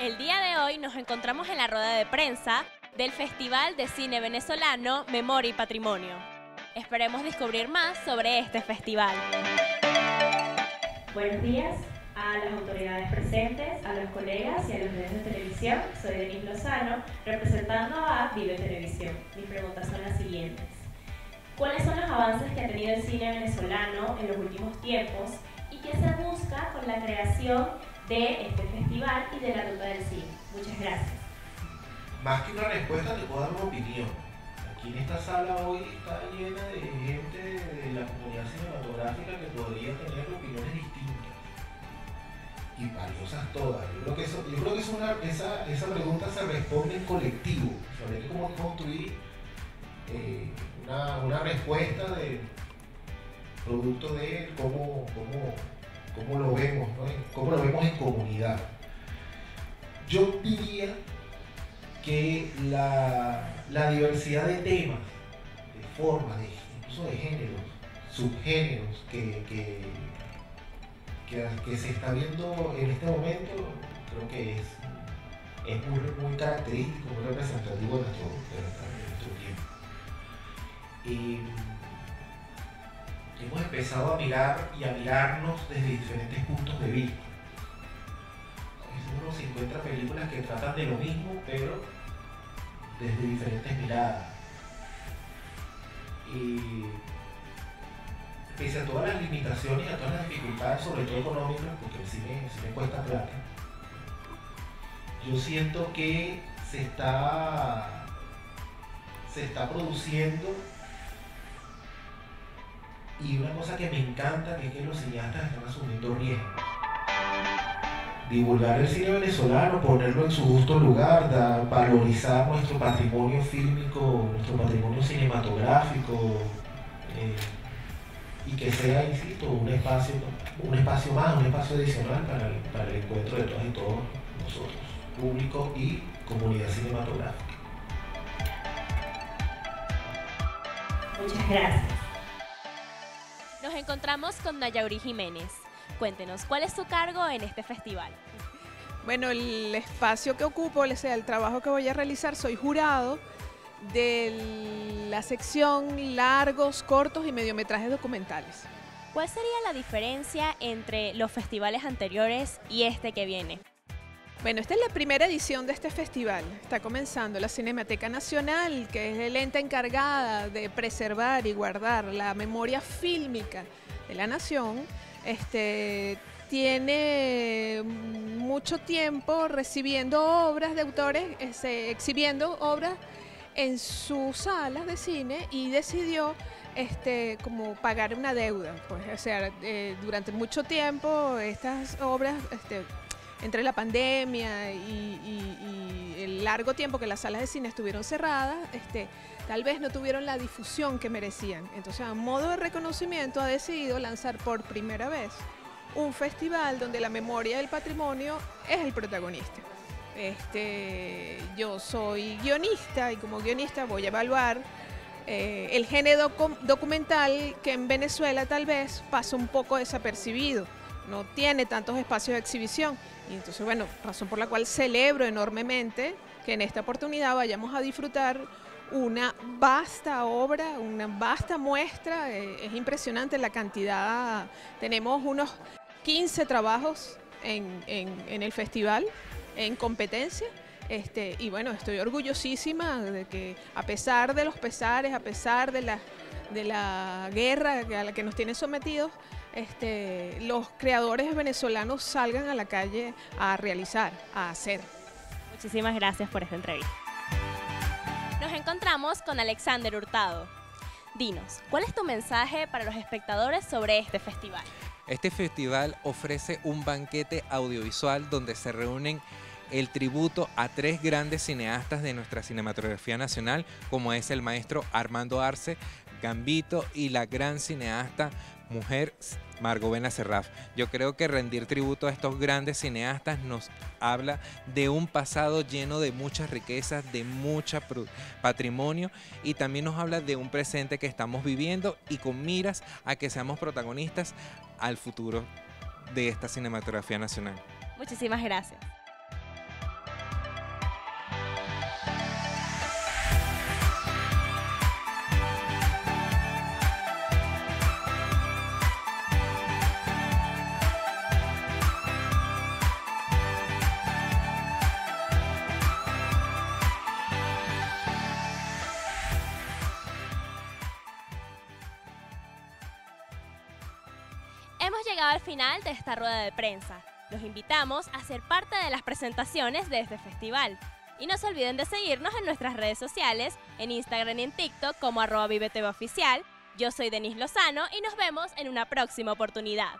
El día de hoy nos encontramos en la rueda de prensa del Festival de Cine Venezolano Memoria y Patrimonio. Esperemos descubrir más sobre este festival. Buenos días a las autoridades presentes, a los colegas y a los medios de televisión. Soy Denise Lozano, representando a Vive Televisión. Mis preguntas son las siguientes. ¿Cuáles son los avances que ha tenido el cine venezolano en los últimos tiempos y qué se busca con la creación de este festival y de la ruta del cine? Muchas gracias. Más que una respuesta, te puedo dar una opinión. Aquí en esta sala hoy está llena de gente de la comunidad cinematográfica que podría tener opiniones distintas y valiosas todas. Yo creo que, eso, yo creo que esa, esa pregunta se responde en colectivo. Sobre cómo construir eh, una, una, respuesta de producto de cómo, cómo, cómo lo vemos, ¿no? cómo lo vemos en comunidad. Yo diría que la, la, diversidad de temas, de formas, incluso de géneros, subgéneros que, que, que, se está viendo en este momento, creo que es, es muy, muy característico, muy representativo de nuestro, de nuestro tiempo. Y hemos empezado a mirar y a mirarnos desde diferentes puntos de vista. Uno se encuentra películas que tratan de lo mismo, pero desde diferentes miradas. Y pese a todas las limitaciones y a todas las dificultades, sobre todo económicas, porque sí me, me cuesta plata, yo siento que se está, se está produciendo y una cosa que me encanta es que los cineastas están asumiendo riesgos. Divulgar el cine venezolano, ponerlo en su justo lugar, valorizar nuestro patrimonio fílmico, nuestro patrimonio cinematográfico, eh, y que sea, insisto, un espacio, un espacio más, un espacio adicional para el, encuentro de todas y todos nosotros, público y comunidad cinematográfica. Muchas gracias. Encontramos con Nayauri Jiménez. Cuéntenos, ¿cuál es su cargo en este festival? Bueno, el espacio que ocupo, o sea, el trabajo que voy a realizar, soy jurado de la sección largos, cortos y mediometrajes documentales. ¿Cuál sería la diferencia entre los festivales anteriores y este que viene? Bueno, esta es la primera edición de este festival. Está comenzando la Cinemateca Nacional, que es la ente encargada de preservar y guardar la memoria fílmica de la nación. Este, tiene mucho tiempo recibiendo obras de autores, este, exhibiendo obras en sus salas de cine y decidió este, como pagar una deuda. Pues, o sea, eh, durante mucho tiempo estas obras, este, entre la pandemia y, el largo tiempo que las salas de cine estuvieron cerradas, este, tal vez no tuvieron la difusión que merecían. Entonces, a modo de reconocimiento, ha decidido lanzar por primera vez un festival donde la memoria del patrimonio es el protagonista. Este, yo soy guionista y como guionista voy a evaluar eh, el género documental que en Venezuela tal vez pasa un poco desapercibido, no tiene tantos espacios de exhibición. Y entonces, bueno, razón por la cual celebro enormemente que en esta oportunidad vayamos a disfrutar una vasta obra, una vasta muestra, eh, es impresionante la cantidad, tenemos unos 15 trabajos en, en el festival, en competencia. Este, y bueno, estoy orgullosísima de que a pesar de los pesares, a pesar de la, de la guerra a la que nos tienen sometidos, este, los creadores venezolanos salgan a la calle a realizar, a hacer. Muchísimas gracias por esta entrevista. Nos encontramos con Alexander Hurtado. Dinos, ¿cuál es tu mensaje para los espectadores sobre este festival? Este festival ofrece un banquete audiovisual donde se reúnen el tributo a tres grandes cineastas de nuestra cinematografía nacional, como es el maestro Armando Arce, Gambito y la gran cineasta mujer Margovena Serraf. Yo creo que rendir tributo a estos grandes cineastas nos habla de un pasado lleno de muchas riquezas, de mucho patrimonio y también nos habla de un presente que estamos viviendo y con miras a que seamos protagonistas al futuro de esta cinematografía nacional. Muchísimas gracias. Hemos llegado al final de esta rueda de prensa. Los invitamos a ser parte de las presentaciones de este festival. Y no se olviden de seguirnos en nuestras redes sociales, en Instagram y en TikTok como arroba Oficial. Yo soy Denise Lozano y nos vemos en una próxima oportunidad.